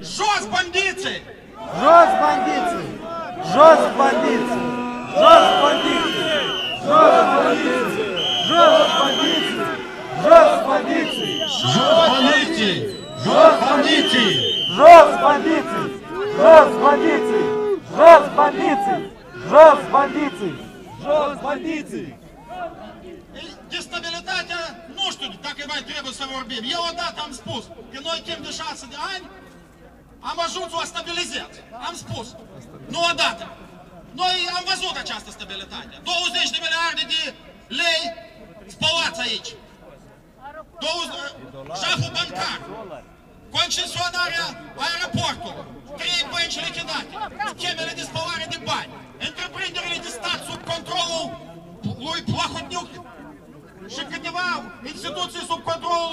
Жос бандиты! Жос бандиты! Жос бандиты! Жос бандиты! Жос бандиты! Жос бандиты! Жос бандиты! Жос бандиты! Жос бандиты! Жос бандиты! Жос бандиты! Жос бандиты! Жос бандиты! Жос бандиты! Дестабілітація, ну що, так и має треба в Я вот да там спуск. Кіно, яким дишатися, ань, Am ajuns o stabilizat. Am spus. Nu odată. Noi am văzut această stabilitate. 20 de miliarde de lei spălați aici. 20, șaful bancar. Concesionarea aeroportului. Trei bănci lichidate. Schemele de spălare de bani. Întreprinderile de stat sub controlul lui Plahotniuc și câteva instituții sub controlul